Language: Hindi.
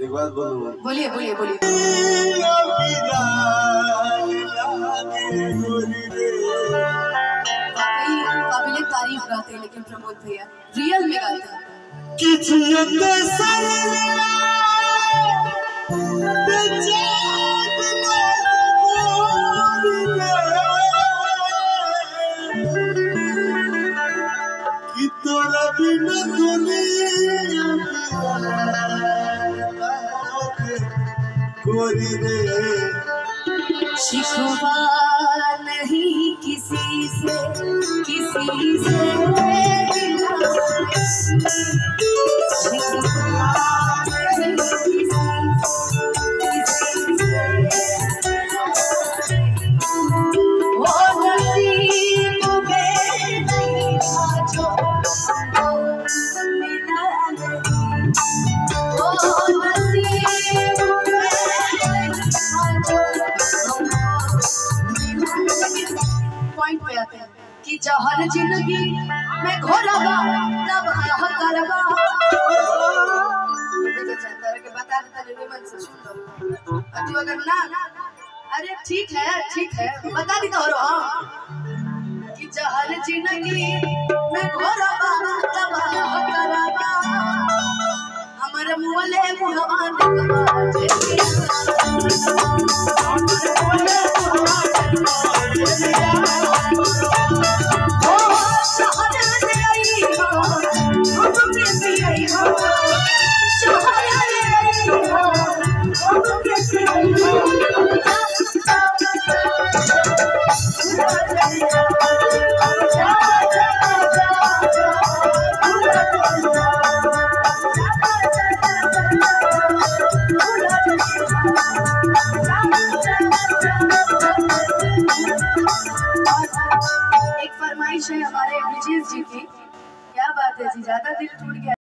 एक बात बोलूँ बोलिए बोलिए बोलिए। तारीफ़ गाते हैं लेकिन प्रमोद भैया रियल में गाते हैं। तोरा बिना दुनिया कोरी दे। शिकवा नहीं किसी से किसी से। पॉइंट पे आते हैं कि जहर ज़िंदगी में घोरबा तब यह करबा बता अरे ठीक है ठीक है, बता दी तो हाँ। कि जहर ज़िंदगी में घोरबा एक फरमाइश है हमारे ब्रिजेश जी की। क्या बात है जी, ज़्यादा दिल टूट गया।